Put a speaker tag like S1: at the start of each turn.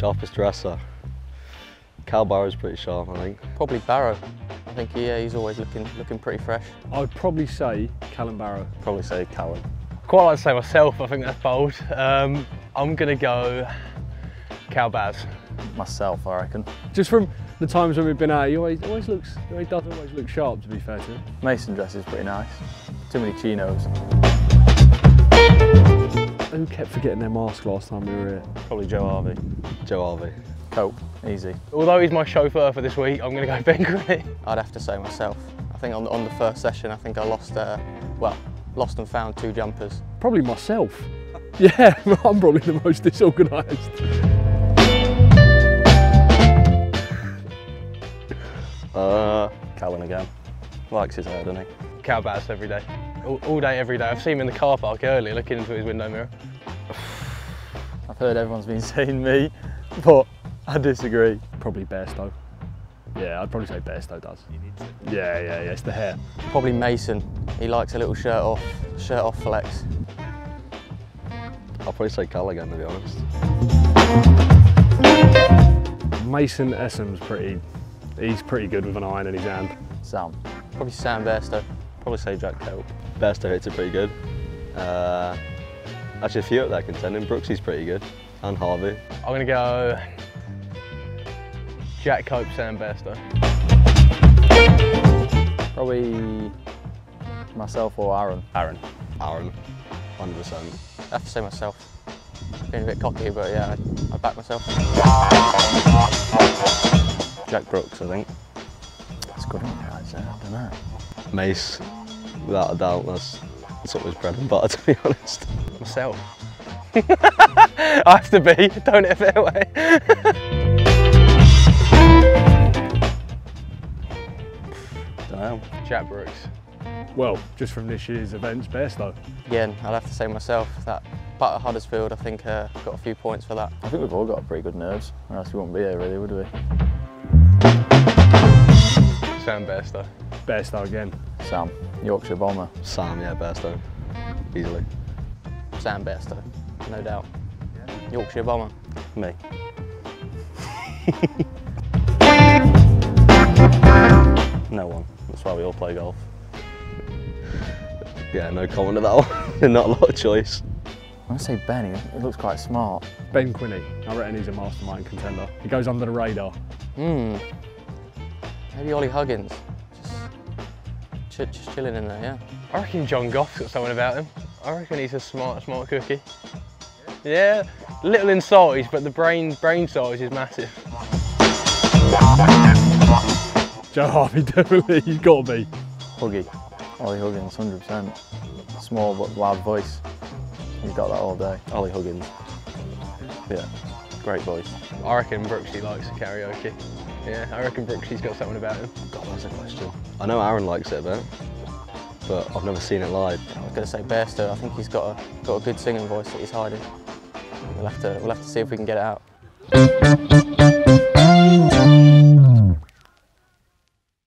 S1: Sharpest dresser. Cal Barrow's pretty sharp, I think.
S2: Probably Barrow. I think yeah, he's always looking looking pretty fresh.
S3: I'd probably say Callum Barrow.
S4: Probably say Callum.
S5: Quite like to say myself, I think that's bold. Um, I'm gonna go Cal Baz.
S4: Myself, I reckon.
S3: Just from the times when we've been out, he always, always looks, he does always look sharp, to be fair to him.
S4: Mason dress is pretty nice. Too many chinos.
S3: Who kept forgetting their mask last time we were here?
S4: Probably Joe Harvey.
S1: Joe Harvey.
S4: Cope, easy.
S5: Although he's my chauffeur for this week, I'm gonna go Ben Gray.
S2: I'd have to say myself. I think on, on the first session, I think I lost, uh, well, lost and found two jumpers.
S3: Probably myself. Yeah, I'm probably the most disorganised.
S1: Uh,
S4: Callum again. Likes his hair, doesn't he?
S5: Cal Baz every day. All, all day, every day. I've seen him in the car park earlier looking into his window mirror.
S4: I've heard everyone's been saying me, but I disagree.
S3: Probably Bairstow. Yeah, I'd probably say Bairstow does. Yeah, yeah, yeah, it's the hair.
S2: Probably Mason. He likes a little shirt off, shirt off flex.
S1: I'll probably say Cal again, to be honest.
S3: Mason Essam's pretty, he's pretty good with an iron in his hand.
S4: Sam.
S2: Probably Sam Bairstow.
S4: Probably say Jack Kelp.
S1: Best hits are pretty good. Uh, actually, a few up there contending. Brooksy's pretty good. And Harvey.
S5: I'm gonna go Jack Cope, Sam Bairstow.
S4: Probably myself or Aaron.
S1: Aaron. Aaron. 100%.
S2: I have to say myself. Being a bit cocky, but yeah, I, I back myself.
S4: Jack Brooks, I think. That's good one, guys. I don't know.
S1: Mace, without a doubt, that's, that's always bread and butter, to be honest.
S5: Myself. I have to be, don't it fairway.
S4: Don't know.
S5: Jack Brooks.
S3: Well, just from this year's events, Bairstow.
S2: Again, I'd have to say myself. That putt at Huddersfield, I think, uh, got a few points for that.
S4: I think we've all got pretty good nerves, or else we wouldn't be here really, would we?
S5: Sam Bairstow.
S3: Bairstow again.
S4: Sam, Yorkshire Bomber.
S1: Sam, yeah, Bairstow. Easily.
S2: Sam Bairstow, no doubt. Yorkshire Bomber.
S4: Me. no one. That's why we all play golf.
S1: Yeah, no comment to that one. Not a lot of choice.
S4: I'm gonna say Benny. He looks quite smart.
S3: Ben Quinney. I reckon he's a mastermind contender. He goes under the radar.
S2: Hmm. Maybe Ollie Huggins. Just, just chilling in there, yeah.
S5: I reckon John Gough's got something about him. I reckon he's a smart, smart cookie. Yeah, little in size, but the brain brain size is massive.
S3: Joe Harvey, definitely, he's got to be.
S4: Huggy. Ollie Huggins, 100%. Small but loud voice. He's got that all day. Ollie Huggins. Yeah, great voice.
S5: I reckon Brooksie likes karaoke. Yeah, I reckon Brooksie's got something about him.
S1: God, that's a question. I know Aaron likes it a bit, but I've never seen it live.
S2: I was going to say Bairstow. I think he's got a got a good singing voice that he's hiding. We'll have to we'll have to see if we can get it out.